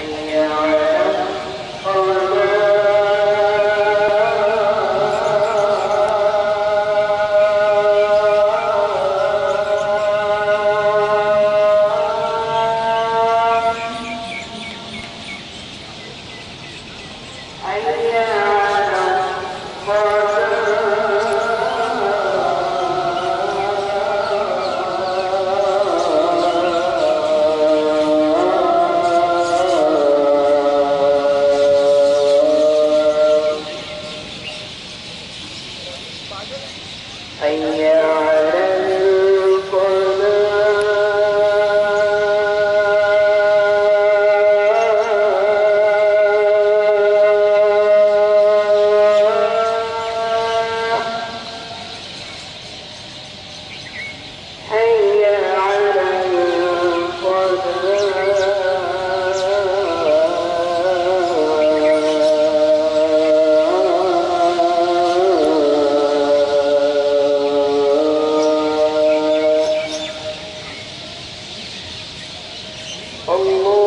Yeah. فإن الله